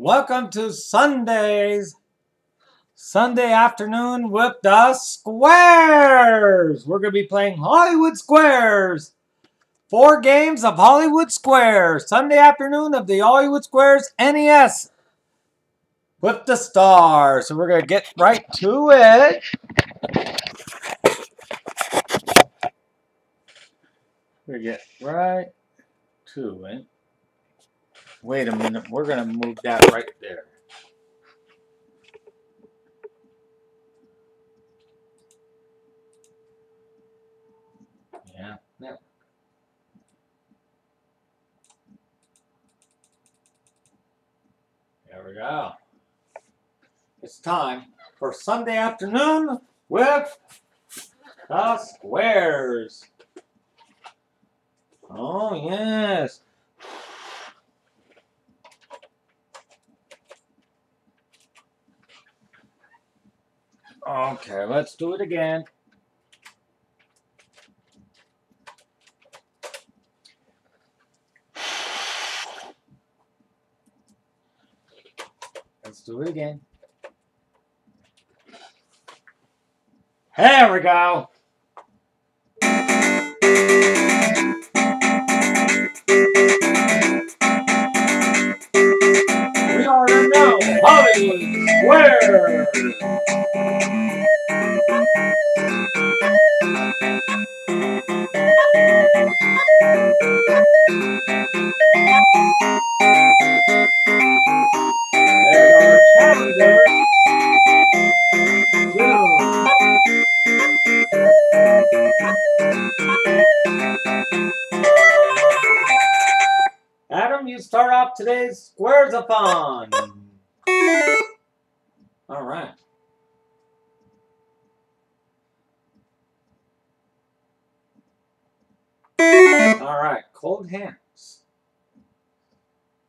Welcome to Sundays. Sunday afternoon with the Squares. We're going to be playing Hollywood Squares. Four games of Hollywood Squares. Sunday afternoon of the Hollywood Squares NES with the stars. So we're going to get right to it. We get right to it. Wait a minute, we're going to move that right there. Yeah, there. There we go. It's time for Sunday afternoon with the squares. Oh, yes. Okay, let's do it again. Let's do it again. There we go. Square. Adam, you start off today's Squares-a-thon. All right. All right, cold hands.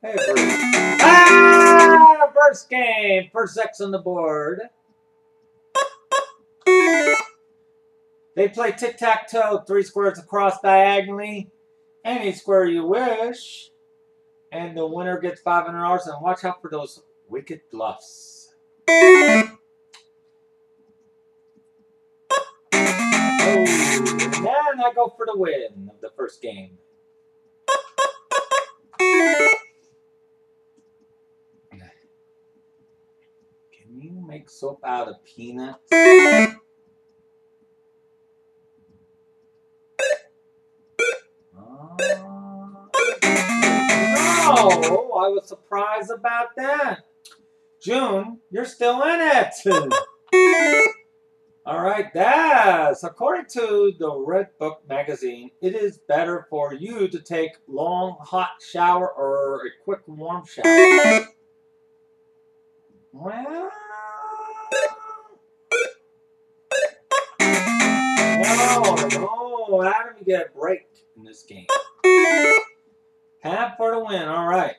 Hey, Bruce. Ah, first game, first X on the board. They play tic-tac-toe, three squares across diagonally. Any square you wish. And the winner gets $500. And watch out for those wicked bluffs. And I go for the win of the first game. Can you make soap out of peanuts? Oh, I was surprised about that. June, you're still in it. All right, that's according to the Red Book magazine, it is better for you to take long hot shower or a quick warm shower. Well, no, no, Adam, you get a break in this game. Half for the win. All right.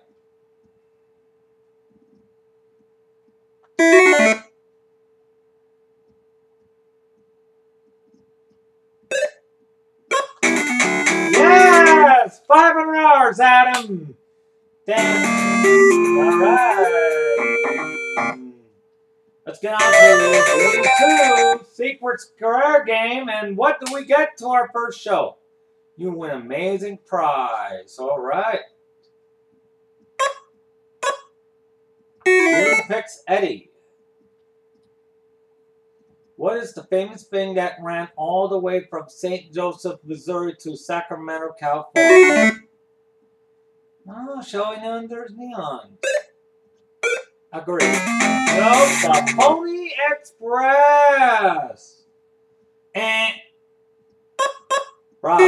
Yes! 500 hours, Adam! Damn. All right. Let's get on to game two, Secret Square game. And what do we get to our first show? You win amazing prize. All right. Jim picks Eddie. What is the famous thing that ran all the way from St. Joseph, Missouri to Sacramento, California? Oh, showing under neon. Agree. No, the Pony Express. And Rob.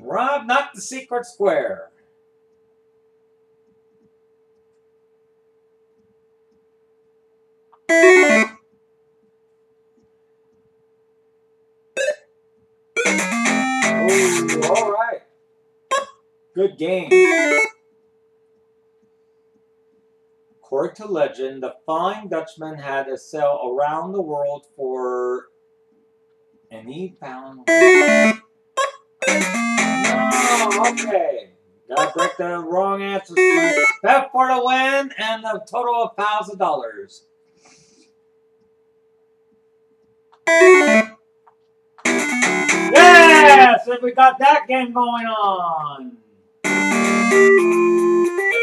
Rob, not the secret square. All right. Good game. According to legend, the Flying Dutchman had to sail around the world for, and he found. Oh, okay. Gotta break the wrong answer. Bet for the win and a total of thousand dollars. Yes! And we got that game going on. And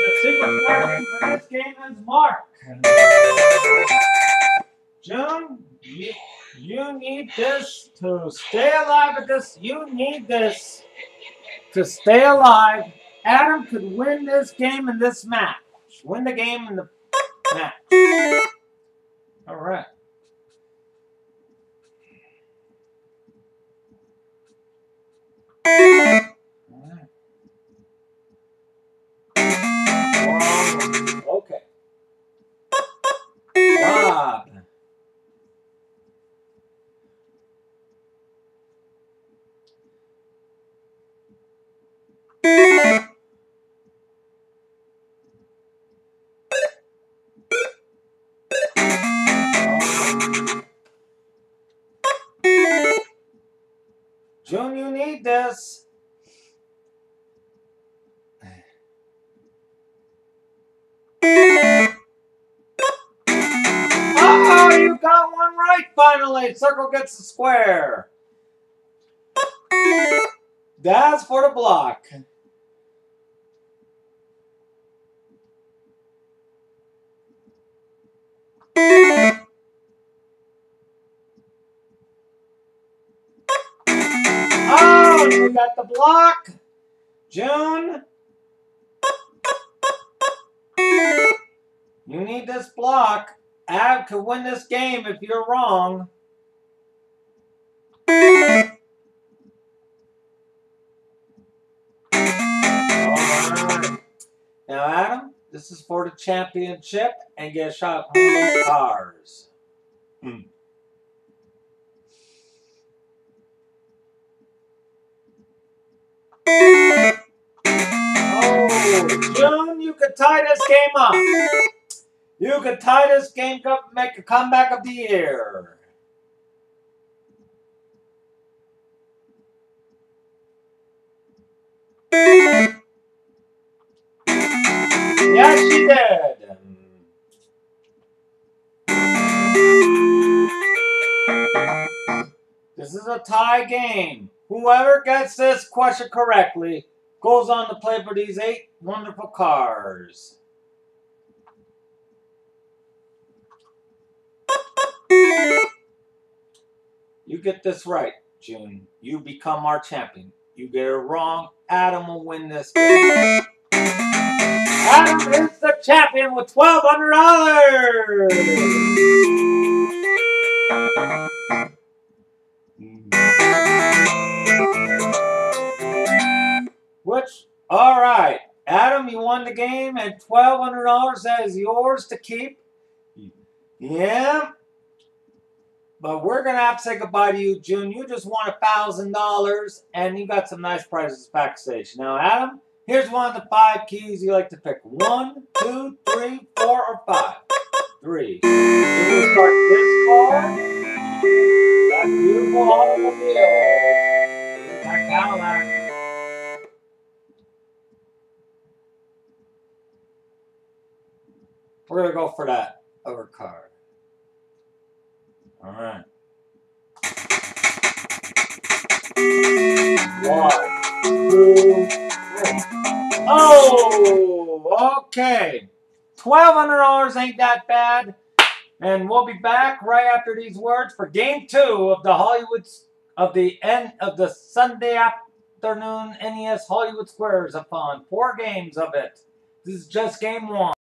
the secret for this game is Mark. June, you, you need this to stay alive at this. You need this to stay alive. Adam could win this game in this match. Win the game in the match. All right. Okay. June, you need this. Oh, you got one right finally. Circle gets the square. That's for the block. Got the block. June. You need this block. Ab could win this game if you're wrong. Now, Adam, this is for the championship and get a shot at one of those cars. Hmm. Oh, June, you could tie this game up. You could tie this game up, and make a comeback of the year. Yes, she did. This is a tie game. Whoever gets this question correctly goes on to play for these eight wonderful cars. You get this right, June. You become our champion. You get it wrong, Adam will win this game. Adam is the champion with $1,200. All right, Adam, you won the game, and twelve hundred dollars that is yours to keep. Yeah, but we're gonna have to say goodbye to you, June. You just won a thousand dollars, and you got some nice prizes backstage. Now, Adam, here's one of the five keys you like to pick: one, two, three, four, or five. Three. You will start this car. That beautiful automobile. We're gonna go for that other card. All right. One, two, three. Oh, okay. Twelve hundred dollars ain't that bad. And we'll be back right after these words for game two of the Hollywood of the end of the Sunday afternoon NES Hollywood Squares upon four games of it. This is just game one.